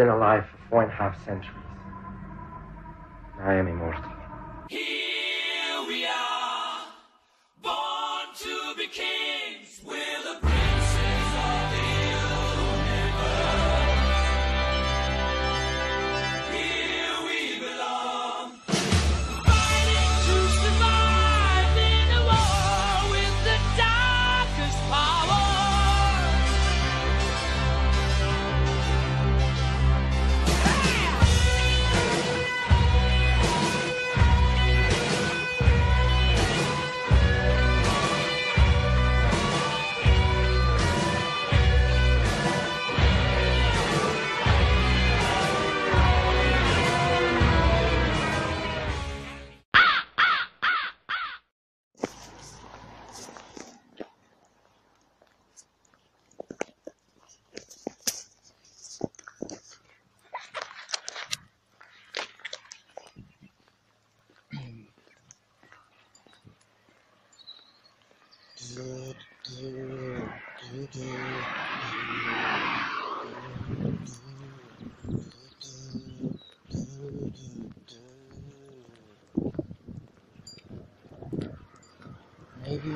been alive for four and a half centuries. I am immortal. Maybe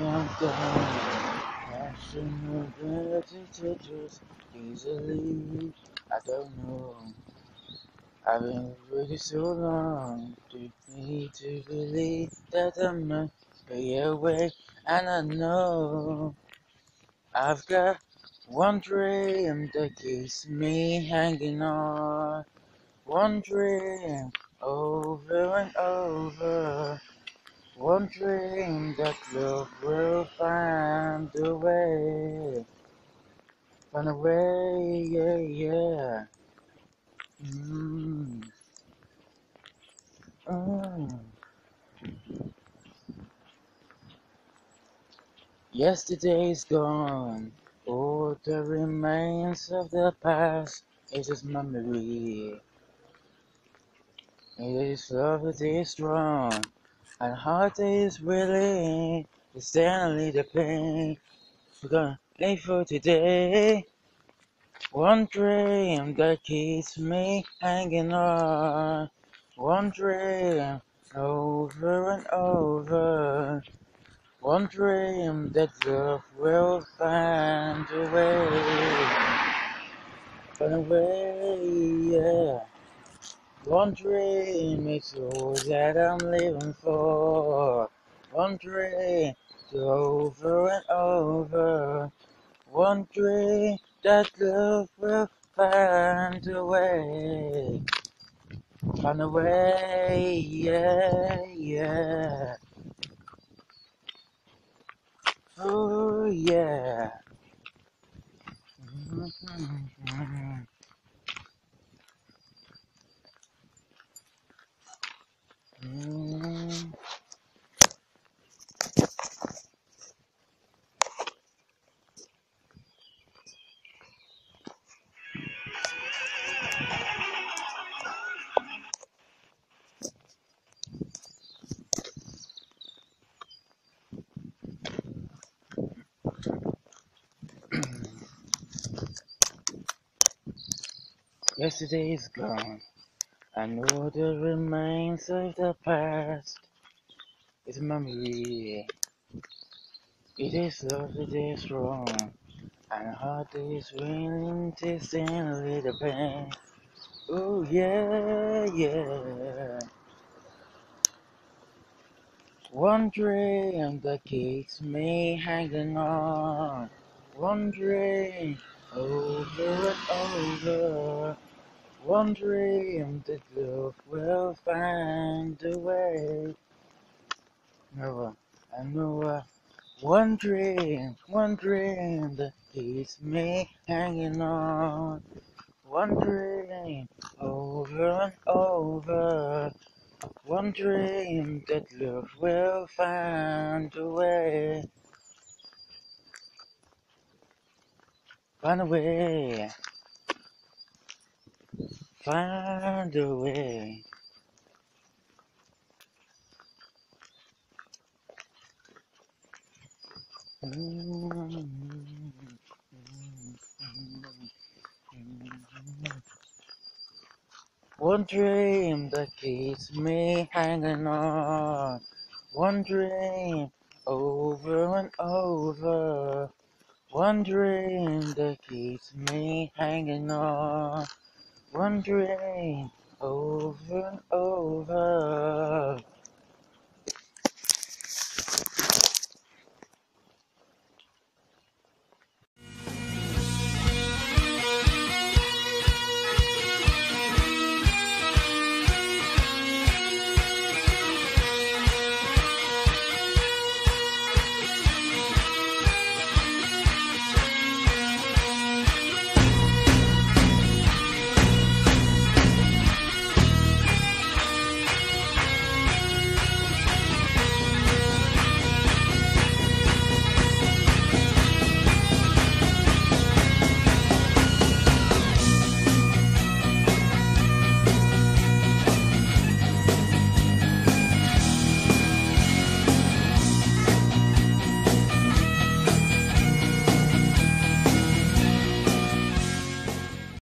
I'm ability to just easily. I don't know. I've been waiting so long to me to believe that I must be away, and I know I've got one dream that keeps me hanging on. One dream over and over. One dream that love will find a way. Find a way, yeah, yeah. Mm. Mm. Yesterday's gone. All the remains of the past is just memory. It is love is strong. And heart is willing to stand and the pain. We're gonna live for today. One dream that keeps me hanging on. One dream over and over. One dream that love will find a way. Find a way, yeah. One dream is all that I'm living for. One dream over and over. One dream that love will find a way. Find a way, yeah, yeah. Oh, yeah. Mhm. Yesterday is gone. I know the remains of the past is memory. It is love that is wrong, and heart is willing to stand with the pain. Oh yeah, yeah. One dream that keeps me hanging on. One dream over and over. One dream that love will find a way. Never, I know one dream, one dream that keeps me hanging on. One dream over and over. One dream that love will find a way. Find a way. Find a way. One dream that keeps me hanging on. One dream over and over. One dream that keeps me hanging on. Dream over and over.